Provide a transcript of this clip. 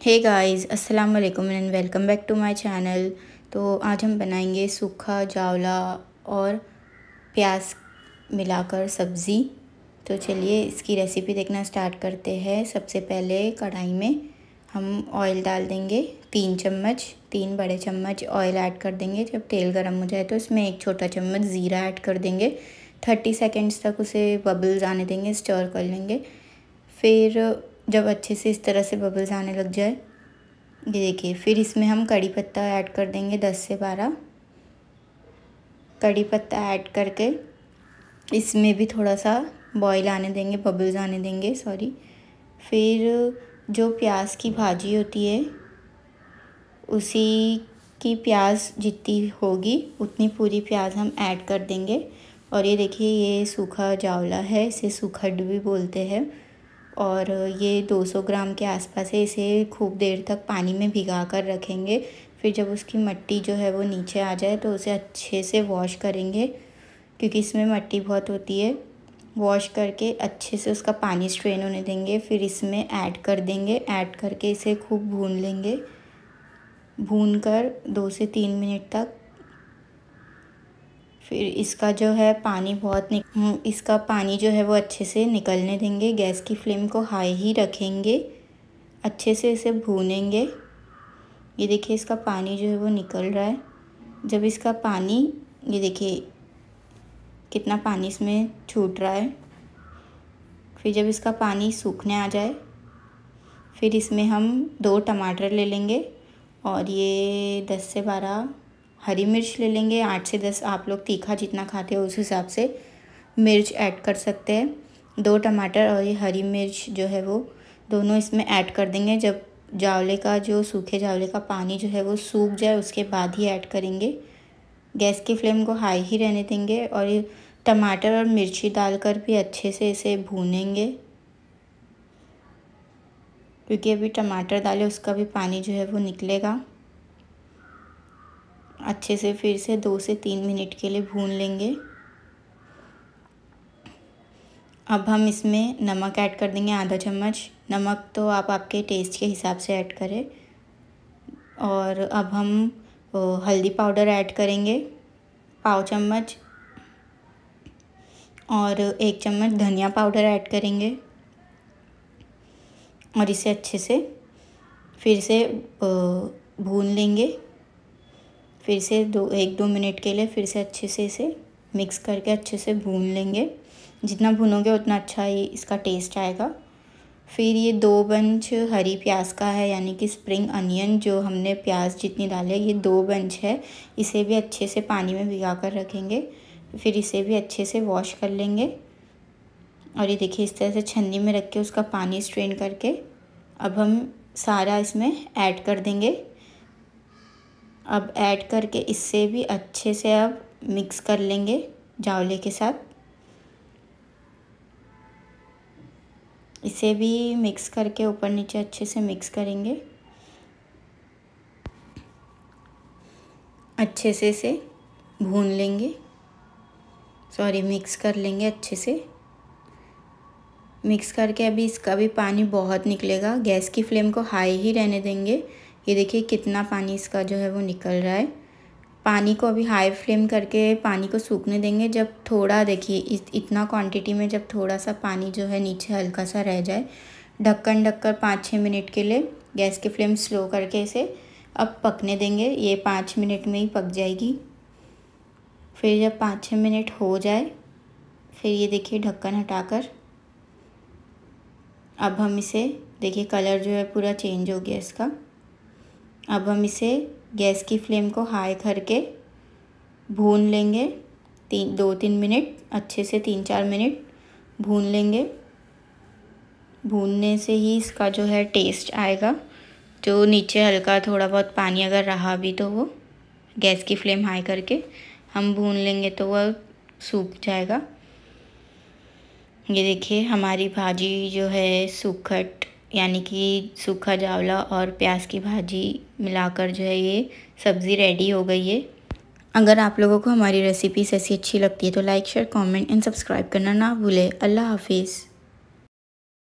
हे guys अस्सलाम वालेकुम and welcome back to my channel तो आज हम बनाएँगे सूखा जावला और प्याज मिलाकर सब्ज़ी। तो चलिए इसकी रेसिपी देखना स्टार्ट करते हैं। सबसे पहले कढ़ाई में हम ऑयल डाल देंगे। तीन चम्मच, तीन बड़े चम्मच ऑयल ऐड कर देंगे। जब तेल गर्म हो जाए तो इसमें एक छोटा चम्मच ज़ीरा ऐड कर देंगे। थर्टी सेकेंड्स तक उसे बबल्स आने देंगे स्टर कर लेंगे। फिर जब अच्छे से इस तरह से बबल्स आने लग जाए। ये देखिए, फिर इसमें हम कड़ी पत्ता ऐड कर देंगे दस से बारह। कड़ी पत्ता ऐड करके इसमें भी थोड़ा सा बॉईल आने देंगे बबल्स आने देंगे सॉरी फिर जो प्याज की भाजी होती है, उसी की प्याज जितनी होगी, उतनी पूरी प्याज हम ऐड कर देंगे। और ये देखिए, ये सूखा जावला है, इसे सूखड भी बोलते हैं। और ये 200 ग्राम के आसपास है, इसे खूब देर तक पानी में भिगा कर रखेंगे। फिर जब उसकी मट्टी जो है वो नीचे आ जाए तो उसे अच्छे से वॉश करेंगे, क्योंकि इसमें मट्टी बहुत होती है। वॉश करके अच्छे से उसका पानी स्ट्रेन होने देंगे, फिर इसमें ऐड कर देंगे। ऐड करके इसे खूब भून लेंगे। भून कर दो से तीन मिनट तक फिर इसका जो है पानी बहुत हम्म, इसका पानी जो है वो अच्छे से निकलने देंगे। गैस की फ्लेम को हाई ही रखेंगे। अच्छे से इसे भूनेंगे। ये देखिए इसका पानी जो है वो निकल रहा है। जब इसका पानी ये देखिए कितना पानी इसमें छूट रहा है। फिर जब इसका पानी सूखने आ जाए फिर इसमें हम दो टमाटर ले लेंगे और ये दस से बारह हरी मिर्च ले लेंगे, आठ से दस आप लोग तीखा जितना खाते हो उस हिसाब से मिर्च ऐड कर सकते हैं। दो टमाटर और ये हरी मिर्च जो है वो दोनों इसमें ऐड कर देंगे। जब जावले का जो सूखे जावले का पानी जो है वो सूख जाए, उसके बाद ही ऐड करेंगे। गैस की फ्लेम को हाई ही रहने देंगे और ये टमाटर और मिर्ची डालकर भी अच्छे से इसे भूनेंगे। क्योंकि अभी टमाटर डाले, उसका भी पानी जो है वो निकलेगा। अच्छे से फिर से दो से तीन मिनट के लिए भून लेंगे। अब हम इसमें नमक ऐड कर देंगे आधा चम्मच। नमक तो आप आपके टेस्ट के हिसाब से ऐड करें। और अब हम हल्दी पाउडर ऐड करेंगे, पाव चम्मच। और एक चम्मच धनिया पाउडर ऐड करेंगे। और इसे अच्छे से फिर से भून लेंगे। फिर से दो, एक दो मिनट के लिए फिर से अच्छे से इसे मिक्स करके अच्छे से भून लेंगे। जितना भूनोगे उतना अच्छा ही इसका टेस्ट आएगा। फिर ये दो बंच हरी प्याज का है, यानी कि स्प्रिंग अनियन जो हमने प्याज जितनी डाले ये दो बंच है। इसे भी अच्छे से पानी में भिगा कर रखेंगे। फिर इसे भी अच्छे से वॉश कर लेंगे। और ये देखिए, इस तरह से छन्नी में रख के उसका पानी स्ट्रेन करके अब हम सारा इसमें ऐड कर देंगे। अब ऐड करके इससे भी अच्छे से अब मिक्स कर लेंगे जावले के साथ। इसे भी मिक्स करके ऊपर नीचे अच्छे से मिक्स करेंगे। अच्छे से इसे भून लेंगे। सॉरी मिक्स कर लेंगे अच्छे से। मिक्स करके अभी इसका भी पानी बहुत निकलेगा। गैस की फ्लेम को हाई ही रहने देंगे। ये देखिए कितना पानी इसका जो है वो निकल रहा है। पानी को अभी हाई फ्लेम करके पानी को सूखने देंगे। जब थोड़ा देखिए इस, इतना क्वांटिटी में जब थोड़ा सा पानी जो है नीचे हल्का सा रह जाए ढक्कन ढककर पाँच छः मिनट के लिए गैस की फ्लेम स्लो करके इसे अब पकने देंगे। ये पाँच मिनट में ही पक जाएगी। फिर जब पाँच छः मिनट हो जाए, फिर ये देखिए ढक्कन हटाकर अब हम इसे, देखिए कलर जो है पूरा चेंज हो गया इसका। अब हम इसे गैस की फ्लेम को हाई करके भून लेंगे। तीन, दो, तीन मिनट, अच्छे से तीन, चार मिनट भून लेंगे। भूनने से ही इसका जो है टेस्ट आएगा। जो नीचे हल्का थोड़ा बहुत पानी अगर रहा भी तो वो गैस की फ्लेम हाई करके हम भून लेंगे तो वह सूख जाएगा। ये देखिए, हमारी भाजी जो है सूखट यानी कि सूखा जावला और प्याज की भाजी मिलाकर जो है ये सब्ज़ी रेडी हो गई है। अगर आप लोगों को हमारी रेसिपीज़ ऐसी अच्छी लगती है तो like share comment and subscribe करना ना भूलें। अल्लाह हाफिज़।